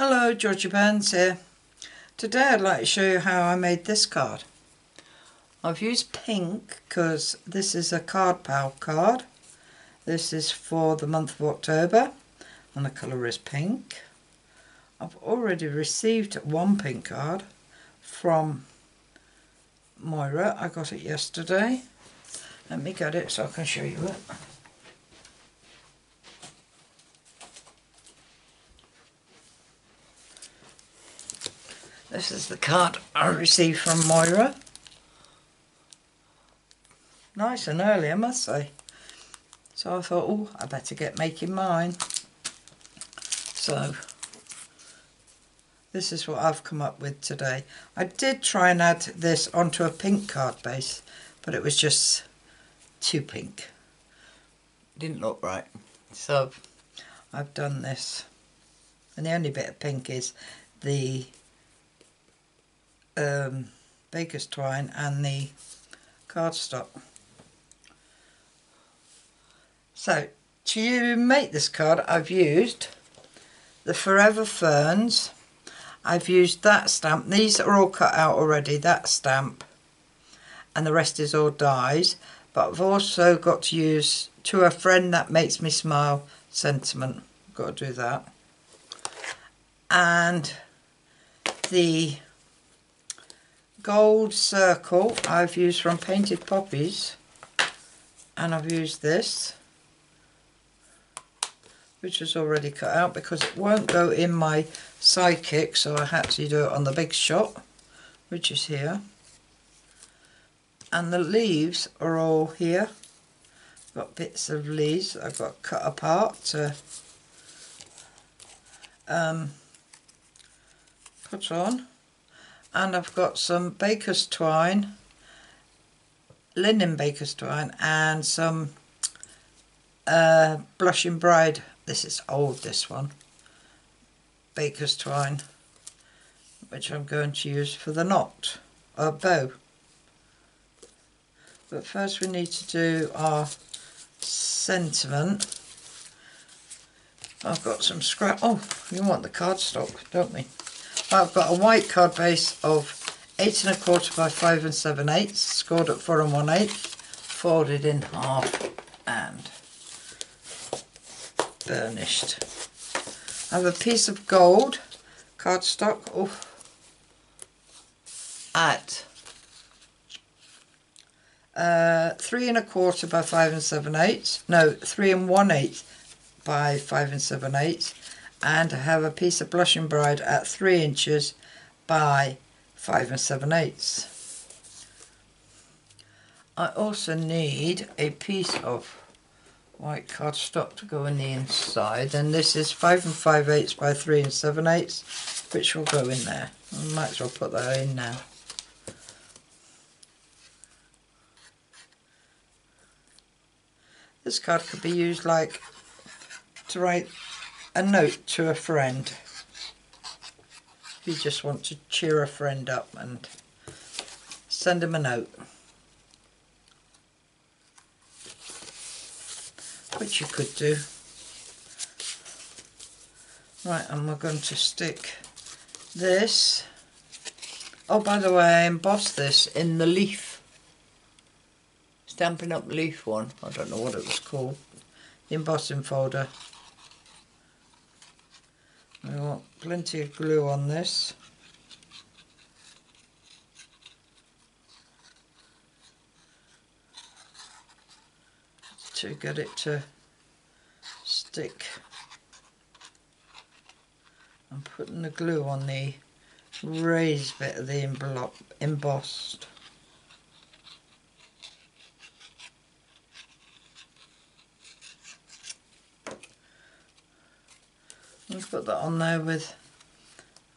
Hello, Georgie Burns here. Today I'd like to show you how I made this card. I've used pink because this is a Card Pal card. This is for the month of October and the colour is pink. I've already received one pink card from Moira. I got it yesterday. Let me get it so I can show you it. This is the card I received from Moira. Nice and early, I must say. So I thought, oh, I better get making mine. So, this is what I've come up with today. I did try and add this onto a pink card base, but it was just too pink. Didn't look right. So, I've done this. And the only bit of pink is the um, baker's twine and the cardstock. So to make this card I've used the Forever Ferns. I've used that stamp. These are all cut out already, that stamp. And the rest is all dies. But I've also got to use To a Friend That Makes Me Smile sentiment. Got to do that. And the gold circle I've used from Painted Poppies and I've used this which is already cut out because it won't go in my sidekick so I had to do it on the big shot which is here. And the leaves are all here. Got bits of leaves I've got cut apart to um, put on and I've got some baker's twine linen baker's twine and some uh, blushing bride. This is old this one. Baker's twine which I'm going to use for the knot or bow. But first we need to do our sentiment. I've got some scrap. Oh you want the cardstock don't we I've got a white card base of eight and a quarter by five and seven eighths, scored at four and one eighth, folded in half and burnished. I have a piece of gold cardstock oh, at uh, three and a quarter by five and seven eighths, no, three and one eighth by five and seven eighths, and I have a piece of blushing bride at 3 inches by 5 and 7 eighths. I also need a piece of white cardstock to go in the inside and this is 5 and 5 eighths by 3 and 7 eighths which will go in there. I might as well put that in now. This card could be used like to write a note to a friend. You just want to cheer a friend up and send them a note. Which you could do. Right, and we're going to stick this. Oh, by the way, I embossed this in the leaf. Stampin' Up leaf one. I don't know what it was called. The embossing folder. We want plenty of glue on this. to get it to stick. I'm putting the glue on the raised bit of the embossed. Let's put that on there with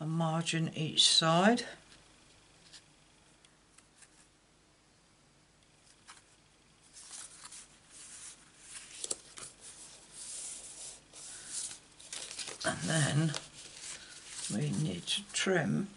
a margin each side. And then we need to trim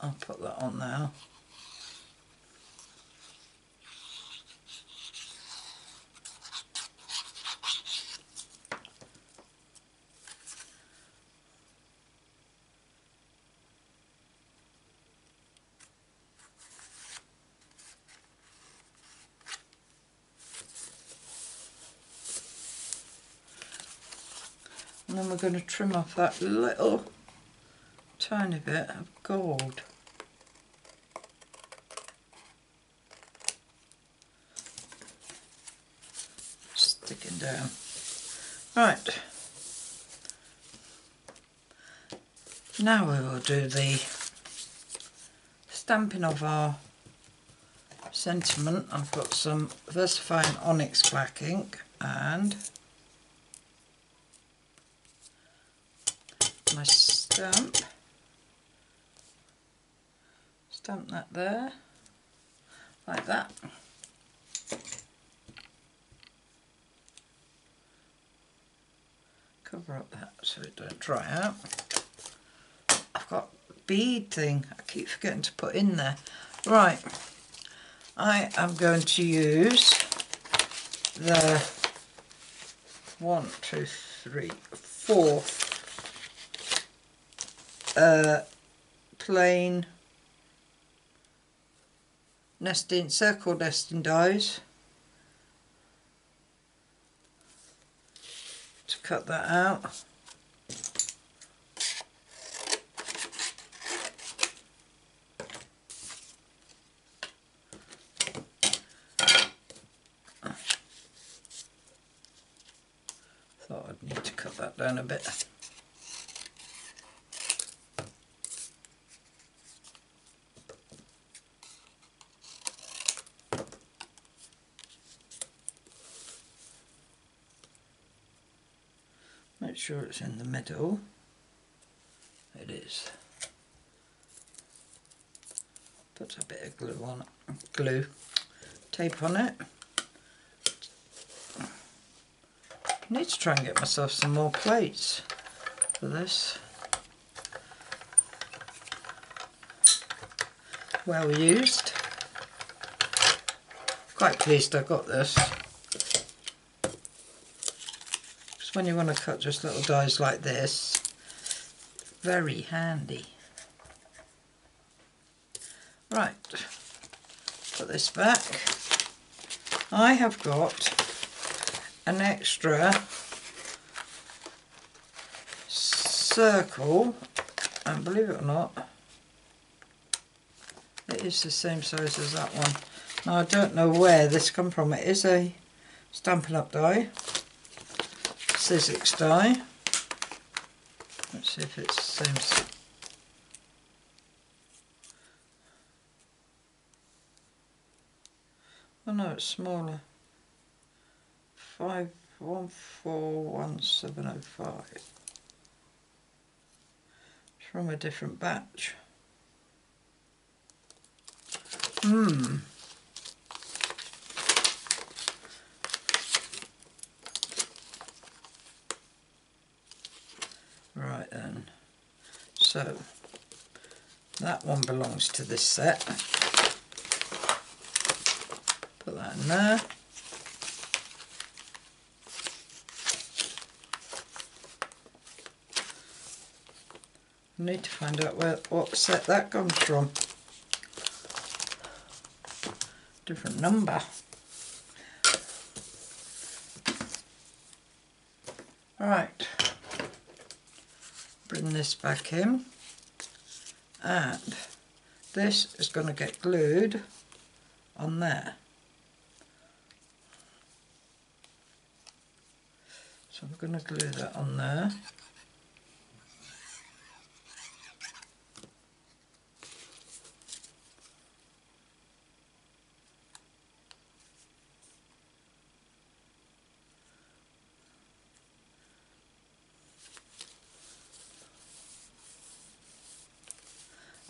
I'll put that on now. Going to trim off that little tiny bit of gold. Sticking down. Right. Now we will do the stamping of our sentiment. I've got some VersaFine Onyx black ink and my stamp. Stamp that there, like that. Cover up that so it don't dry out. I've got bead thing I keep forgetting to put in there. Right, I am going to use the one, two, three, four uh, plain nesting circle nesting dies to cut that out. Thought I'd need to cut that down a bit. Make sure it's in the middle. It is. Put a bit of glue on it, glue, tape on it. I need to try and get myself some more plates for this. Well used. Quite pleased I got this. Because when you want to cut just little dies like this, very handy. Right, put this back. I have got an extra circle and believe it or not it is the same size as that one now I don't know where this come from it is a Stampin' Up die Sizzix die let's see if it's the same oh no it's smaller five one four one seven oh five. It's from a different batch. Hmm. Right then. So that one belongs to this set. Put that in there. Need to find out where what set that comes from. Different number. Right. Bring this back in. And this is going to get glued on there. So I'm going to glue that on there.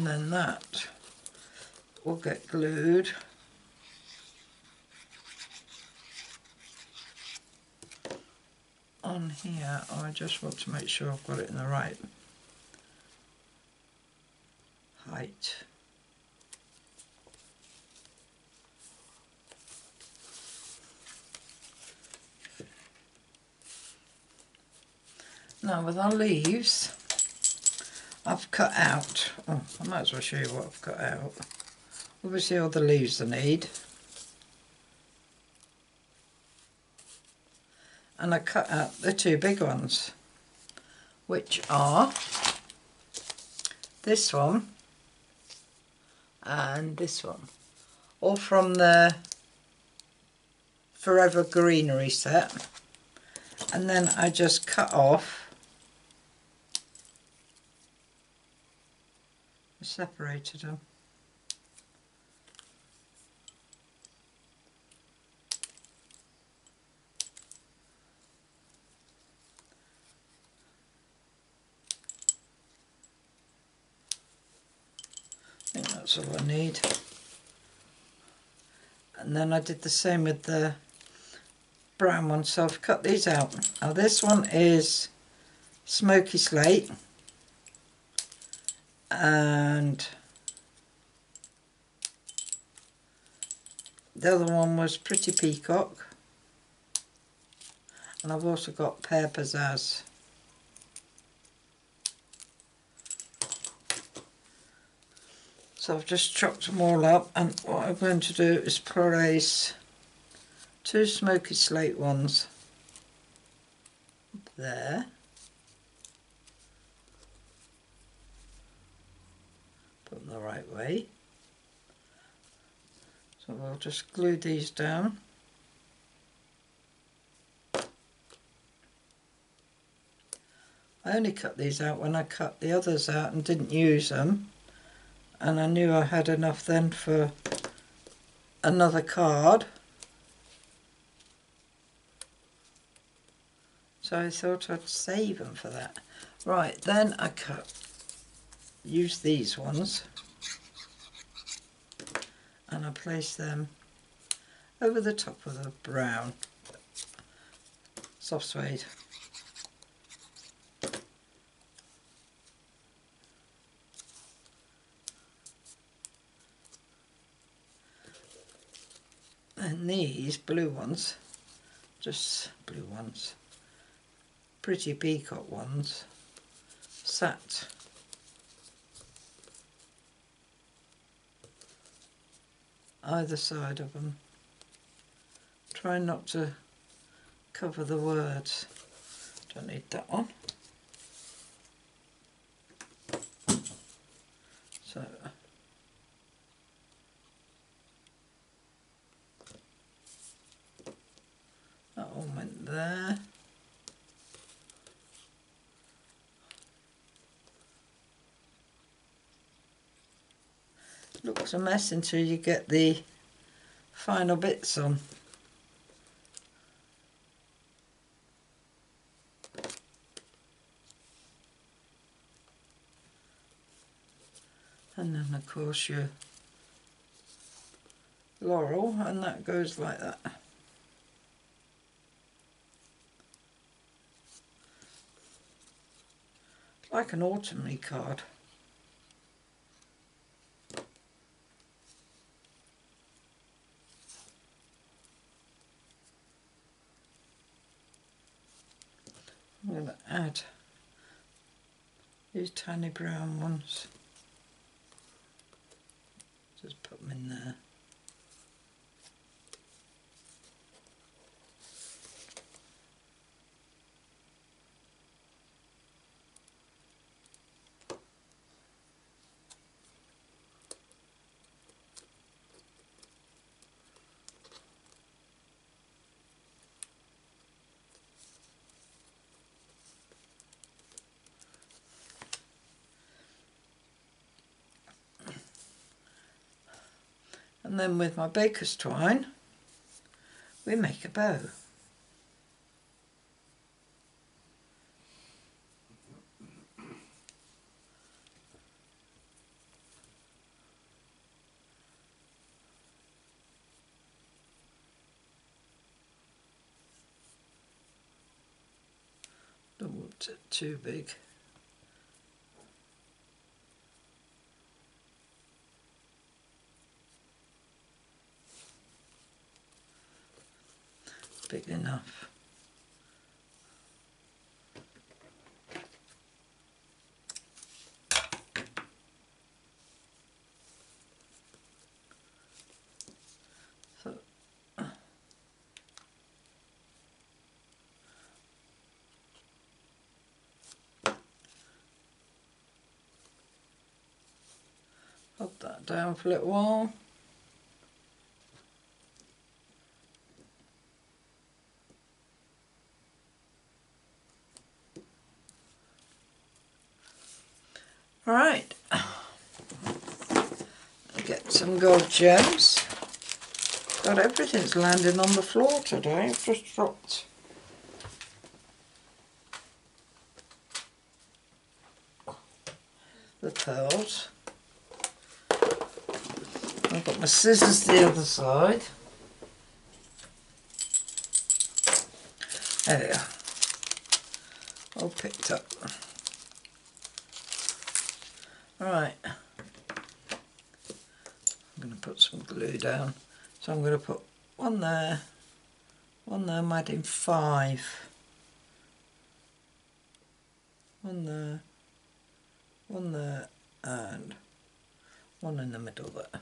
And then that will get glued. On here I just want to make sure I've got it in the right height. Now with our leaves I've cut out, oh, I might as well show you what I've cut out. Obviously all the leaves I need. And I cut out the two big ones. which are this one and this one all from the Forever Greenery set and then I just cut off separated them. I think that's all I need. And then I did the same with the brown one so I've cut these out. Now this one is smoky slate and the other one was pretty peacock. And I've also got pear pizzazz so I've just chopped them all up and what I'm going to do is place two smoky slate ones there put them the right way. So we'll just glue these down. I only cut these out when I cut the others out and didn't use them. And I knew I had enough then for another card. So I thought I'd save them for that. Right then I cut use these ones. And I place them over the top of the brown soft suede. And these blue ones just blue ones pretty peacock ones sat either side of them try not to cover the words. Don't need that one. So that one went there a mess until you get the final bits on. And then of course your laurel and that goes like that. Like an autumn card. To add these tiny brown ones. Just put them in there. And then with my baker's twine, we make a bow. Don't want it too big. big enough. So Hold that down for a little while. Gold gems. God, everything's landing on the floor today. I've just dropped the pearls. I've got my scissors the other side. There we are. All picked up. Right. I'm going to put some glue down. So I'm going to put one there, one there, I'm adding five. One there, one there, and one in the middle there.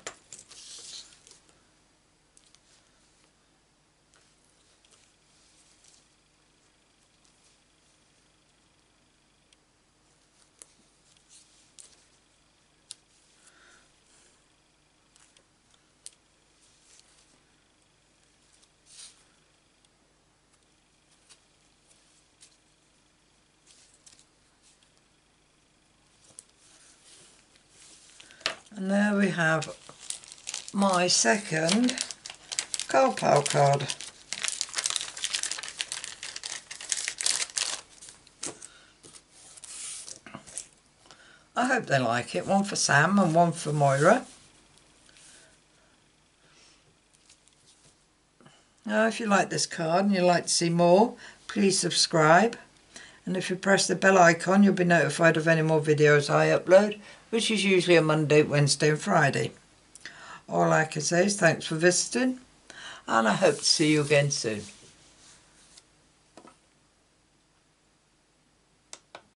And there we have my second card pal card. I hope they like it. One for Sam and one for Moira. Now if you like this card and you'd like to see more, please subscribe. And if you press the bell icon, you'll be notified of any more videos I upload, which is usually a Monday, Wednesday and Friday. All I can say is thanks for visiting, and I hope to see you again soon.